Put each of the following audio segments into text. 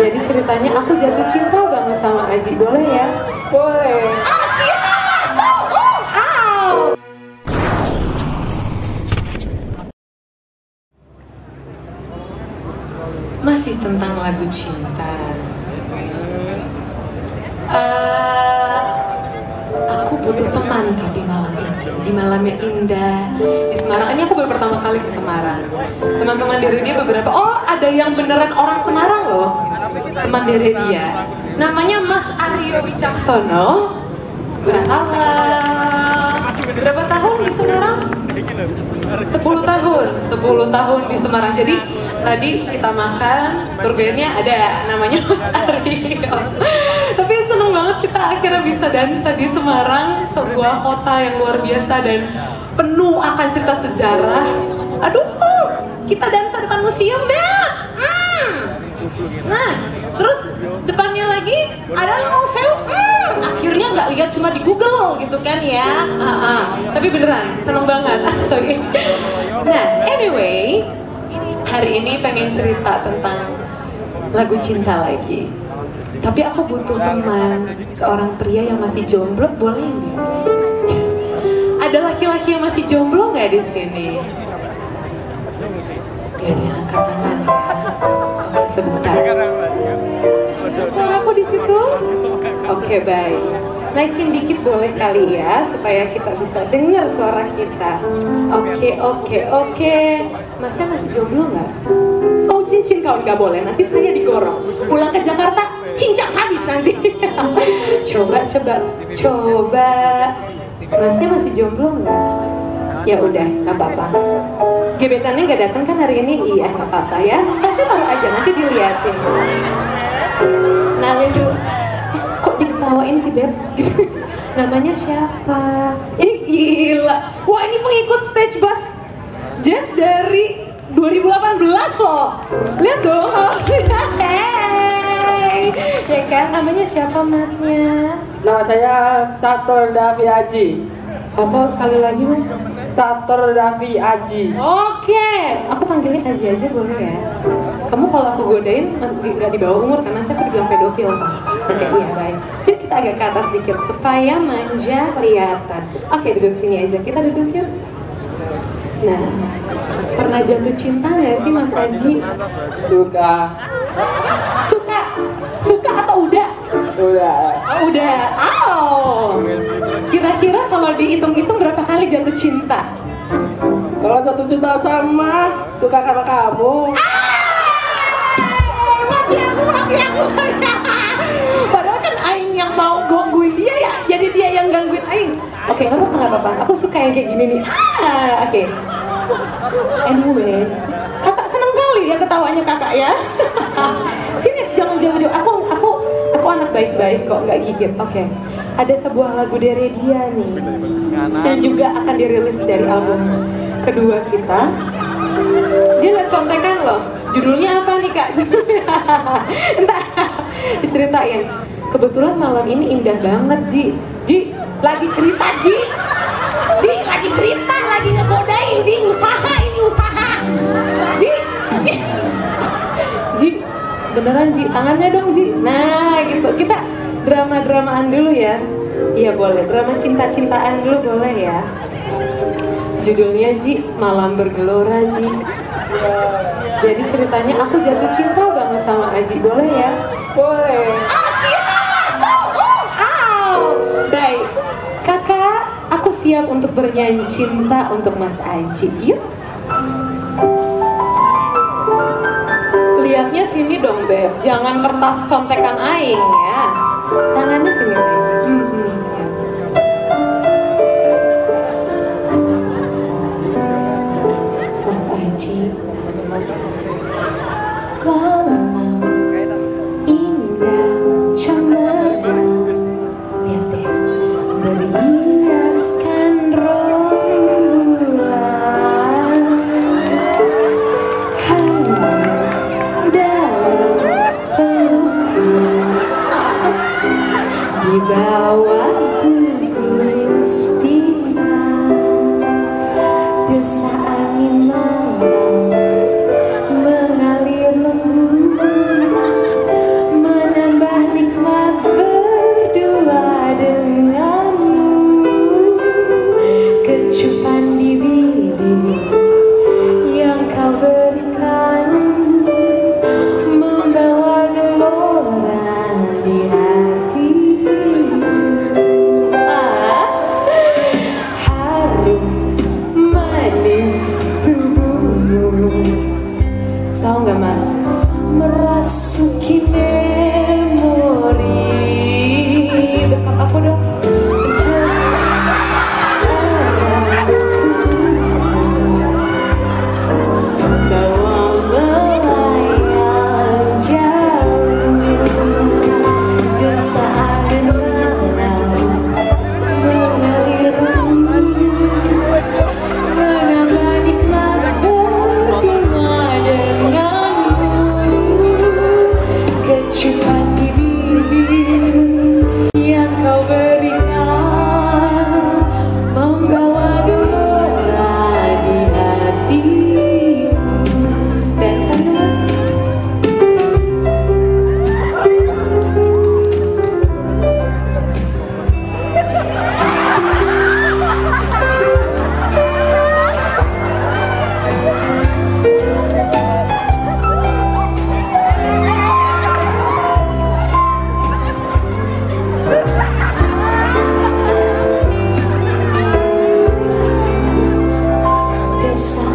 Jadi ceritanya aku jatuh cinta banget sama Aji, boleh ya? Boleh. Masih tentang lagu cinta. Eh, aku butuh teman tapi malam ini di malam yang indah di Semarang. Ini aku baru pertama kali ke Semarang. Teman-teman dari dia beberapa. Oh, ada yang beneran orang Semarang loh. Teman dari dia. Namanya Mas Aryo Wicaksono. Berangkalah. Berapa tahun di Semarang? 10 tahun, 10 tahun di Semarang. Jadi tadi kita makan, tour ada namanya Mas Aryo. Tapi seneng banget kita akhirnya bisa dansa di Semarang, sebuah kota yang luar biasa dan penuh akan cerita sejarah. Aduh, kita dansa depan museum deh. Hmm. Nah, ada Sewu. Hmm, akhirnya nggak lihat cuma di Google gitu kan ya. Ah, ah. Tapi beneran seneng banget. Sorry. Nah, anyway, hari ini pengen cerita tentang lagu cinta lagi. Tapi aku butuh teman, seorang pria yang masih jomblo, boleh nggak? Ada laki-laki yang masih jomblo nggak di sini? Gak ada yang angkat tangan. Oke, sebentar. Situ? Oke, baik. Naikin dikit boleh kali ya, supaya kita bisa dengar suara kita. Oke, oke, oke. Masnya masih jomblo nggak? Oh, cincin kawan nggak boleh. Nanti saya digorong. Pulang ke Jakarta, cincang habis nanti. coba, coba, coba. Masnya masih jomblo nggak? Ya udah, nggak apa-apa. Gebetannya nggak datang kan hari ini? Iya, nggak apa-apa ya. Kasih taruh aja, nanti diliatin. Nah. Eh, kok diketawain sih, Beb? Namanya siapa? Ini gila. Wah, ini pengikut stage bus Jet dari 2018 loh. Lihat dong. Hey. Ya kan, namanya siapa masnya? Nama saya Sator Davi Aji. Siapa sekali lagi mas? Sator Davi Aji. Oke, aku panggilnya Aji aja boleh ya? Kamu kalau aku godain nggak di bawah umur kan nanti aku dibilang pedofil sama. Oke iya baik. Yuk kita agak ke atas dikit supaya manja kelihatan. Oke duduk sini aja. Kita duduk yuk. Nah, pernah jatuh cinta nggak sih Mas Aji? Suka. Suka, suka atau udah? Udah. Oh, udah. Oh. Kira-kira kalau dihitung-hitung berapa kali jatuh cinta? Kalau satu cinta sama suka karena kamu. Mati aku, mati aku. Padahal kan Aing yang mau gangguin dia ya, jadi dia yang gangguin Aing. Oke, nggak apa-apa, apa-apa. Aku suka yang kayak gini nih. Ah, oke. Anyway, kakak seneng kali ya ketawanya kakak ya. Sini, jangan jauh-jauh. Aku, aku, aku anak baik-baik kok, nggak gigit. Oke. Ada sebuah lagu dari dia nih, dan juga akan dirilis dari album kedua kita. Dia nggak contekan loh. Judulnya apa nih kak? Entah. Diceritain. Kebetulan malam ini indah banget Ji. Ji, lagi cerita Ji. Ji, lagi cerita, lagi ngegodain Ji. Usaha ini usaha. Ji, Ji. Ji, beneran Ji. Tangannya dong Ji. Nah gitu. Kita drama-dramaan dulu ya. Iya boleh. Drama cinta-cintaan dulu boleh ya. Judulnya Ji, Malam Bergelora Ji. Jadi ceritanya aku jatuh cinta banget sama Aji, boleh ya? Boleh. Baik, kakak, aku siap untuk bernyanyi cinta untuk Mas Aji. Yuk. Lihatnya sini dong, Beb. Jangan kertas contekan aing ya. Tangannya sini lagi. desire. inside.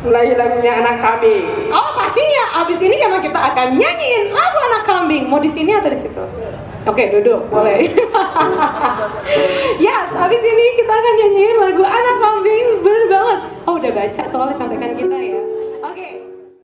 Mulai lagunya anak kambing. Oh pastinya, abis ini memang kita akan nyanyiin lagu anak kambing. Mau di sini atau di situ? Oke, duduk, boleh. ya, abis ini kita akan nyanyiin lagu anak kambing. Bener banget. Oh, udah baca soalnya contekan kita ya.